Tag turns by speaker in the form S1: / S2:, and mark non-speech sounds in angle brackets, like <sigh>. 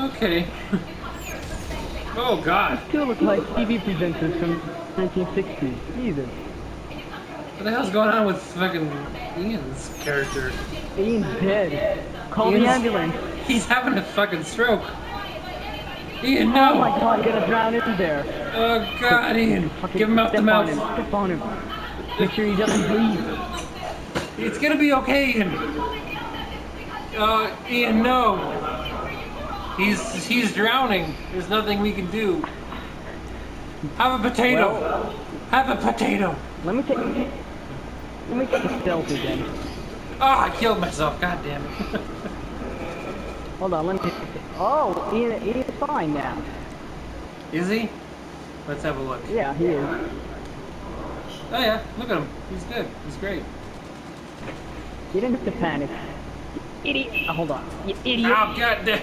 S1: Okay. oh God.
S2: Still look like TV presenters from 1960s. Jesus.
S1: What the hell's going on with fucking Ian's character?
S2: Ian's dead. Call the ambulance.
S1: He's having a fucking stroke. Ian, no!
S2: Oh my god, gonna drown in there.
S1: Oh God, Ian! Give him out the
S2: step on him.
S1: mouth.
S2: Step on him. Make sure he doesn't breathe.
S1: It's gonna be okay, Ian. Uh, Ian, no. He's he's drowning. There's nothing we can do. Have a potato.
S2: Well-
S1: Have a potato.
S2: Let me take. Let me take the stealth again.
S1: Ah, I killed myself. God damn it. <laughs>
S2: Hold on, let me. Take the Oh, Ian, Ian's fine now.
S1: Is he? Let's have a look.
S2: Yeah, he is.
S1: Oh yeah, look at him. He's good. He's great.
S2: You didn't have to panic. You idiot. Oh, hold on. You idiot.
S1: Oh god damn.